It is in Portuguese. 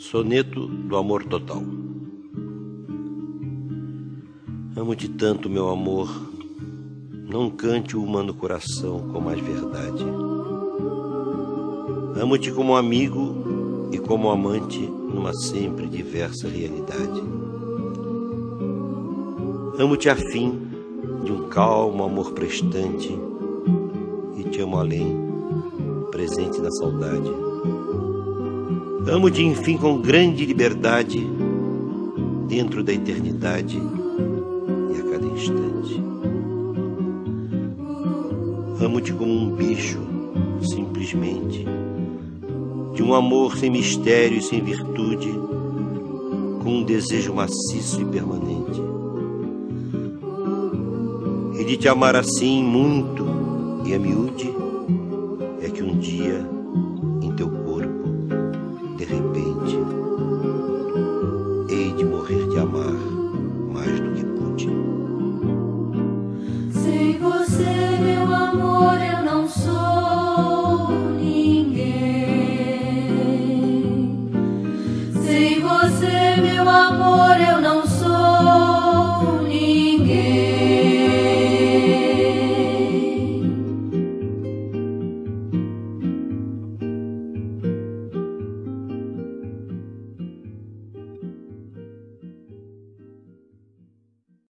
Soneto do Amor Total. Amo-te tanto, meu amor, não cante o humano coração com mais verdade. Amo-te como amigo e como amante numa sempre diversa realidade. Amo-te a fim de um calmo amor prestante e te amo além, presente na saudade. Amo-te, enfim, com grande liberdade, dentro da eternidade e a cada instante. Amo-te como um bicho, simplesmente, de um amor sem mistério e sem virtude, com um desejo maciço e permanente. E de te amar assim muito e a miúde, é que um dia repente. Hei de morrer de amar mais do que pude. Sem você, meu amor, eu não sou ninguém. Sem você, meu amor, eu não sou.